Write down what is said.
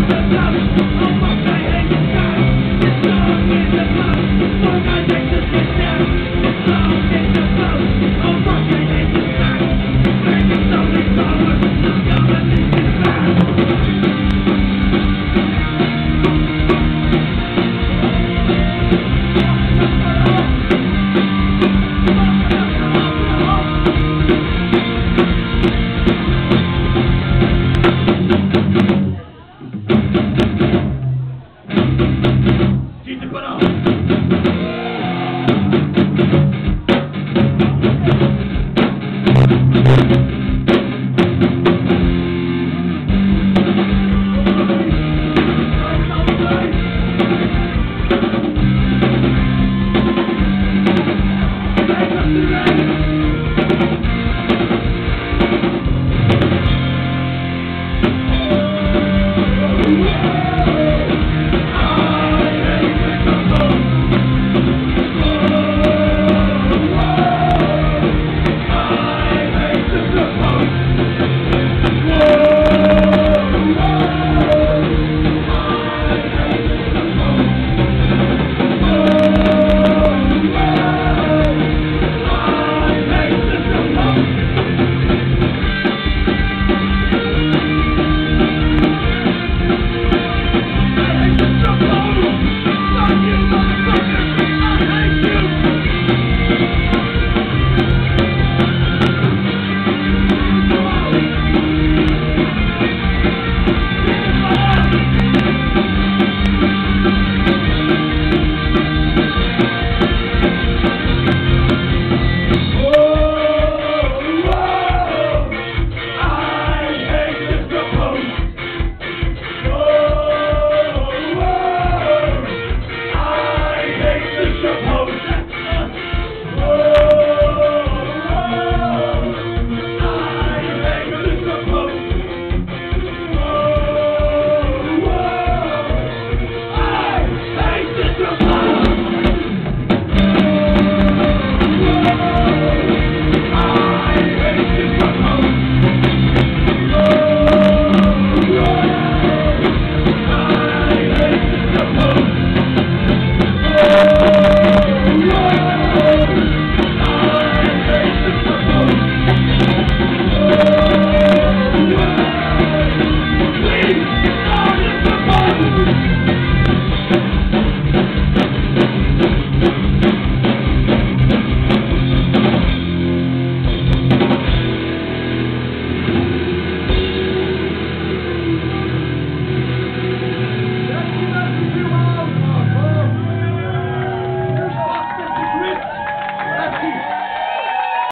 the